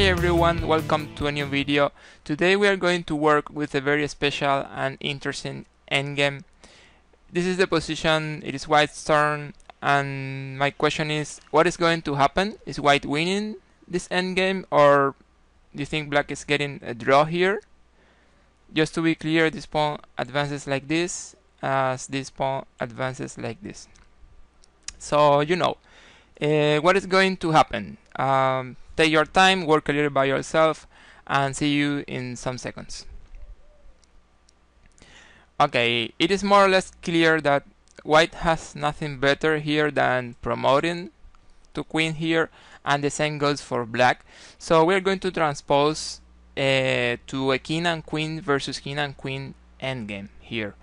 Hi everyone, welcome to a new video. Today we are going to work with a very special and interesting endgame. This is the position, it is white's turn, and my question is, what is going to happen? Is white winning this endgame, or do you think black is getting a draw here? Just to be clear, this pawn advances like this, as this pawn advances like this. So, you know, uh, what is going to happen? Um, take your time, work a little by yourself, and see you in some seconds. Okay, it is more or less clear that white has nothing better here than promoting to queen here, and the same goes for black. So we're going to transpose uh, to a king and queen versus king and queen endgame here.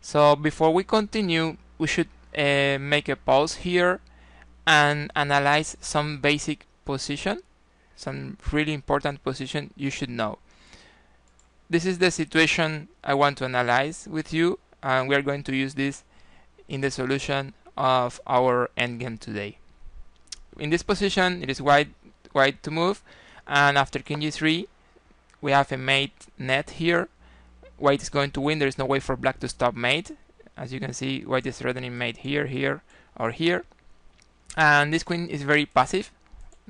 So before we continue, we should uh, make a pause here and analyze some basic position some really important position you should know. This is the situation I want to analyze with you and we are going to use this in the solution of our endgame today. In this position it is white white to move and after king g3 we have a mate net here. White is going to win, there is no way for black to stop mate. As you can see white is threatening mate here, here or here. And this queen is very passive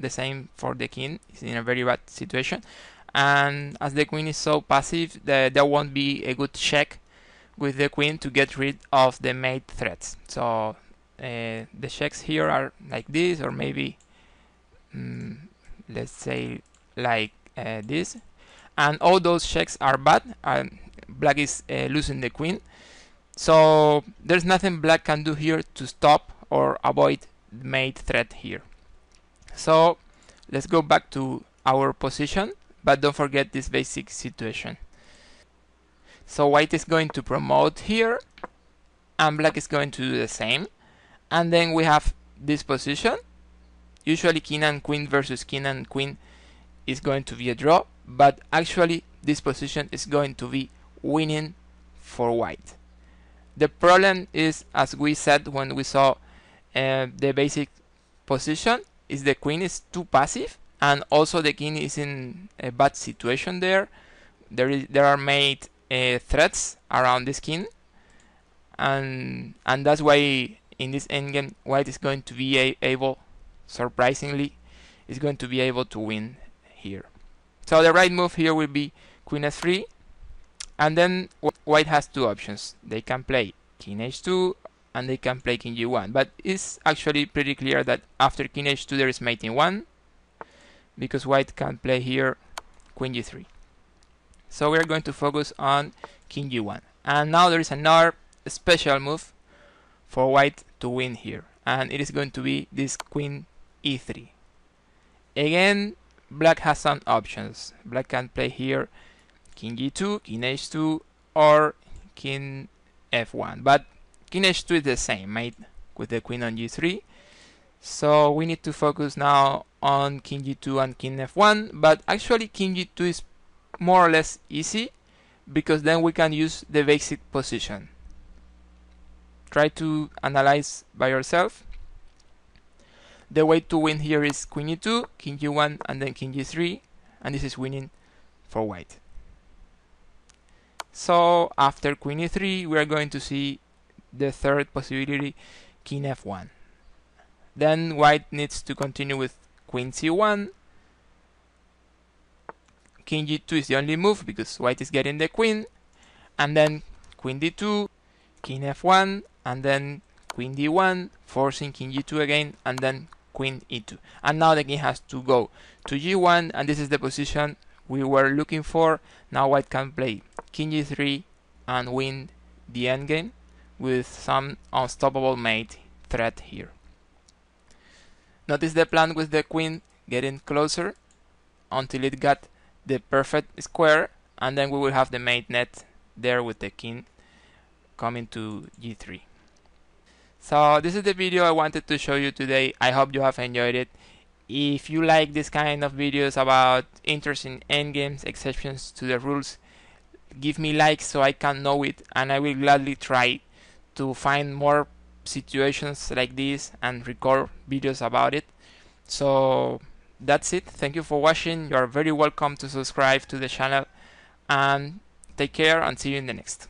the same for the king. is in a very bad situation. And as the queen is so passive, the, there won't be a good check with the queen to get rid of the mate threats. So uh, the checks here are like this, or maybe um, let's say like uh, this. And all those checks are bad. And black is uh, losing the queen. So there's nothing black can do here to stop or avoid the mate threat here. So let's go back to our position, but don't forget this basic situation. So white is going to promote here, and black is going to do the same. And then we have this position. Usually king and queen versus king and queen is going to be a draw, but actually this position is going to be winning for white. The problem is, as we said when we saw uh, the basic position, is the queen is too passive and also the king is in a bad situation there. There is there are made uh, threats around this king, and and that's why in this endgame white is going to be able, surprisingly, is going to be able to win here. So the right move here will be queen f3, and then white has two options. They can play king h2 and they can play king g1 but it's actually pretty clear that after king h2 there is mate in 1 because white can play here queen g3 so we're going to focus on king g1 and now there is another special move for white to win here. And it is going to be this queen e3 again black has some options. Black can play here king g2 king h2 or king f1 but King h2 is the same, mate, with the queen on g3. So we need to focus now on king g2 and king f1, but actually king g2 is more or less easy because then we can use the basic position. Try to analyze by yourself. The way to win here is queen e2, king g1, and then king g3, and this is winning for white. So after queen e3, we are going to see the third possibility, king f1. Then white needs to continue with queen c1. King g2 is the only move because white is getting the queen. And then queen d2, king f1, and then queen d1, forcing king g2 again, and then queen e2. And now the king has to go to g1, and this is the position we were looking for. Now white can play king g3 and win the endgame with some unstoppable mate threat here. Notice the plan with the queen getting closer until it got the perfect square and then we will have the mate net there with the king coming to g3. So this is the video I wanted to show you today. I hope you have enjoyed it. If you like this kind of videos about interesting endgames, exceptions to the rules, give me likes so I can know it and I will gladly try to find more situations like this and record videos about it. So that's it. Thank you for watching. You are very welcome to subscribe to the channel. And take care and see you in the next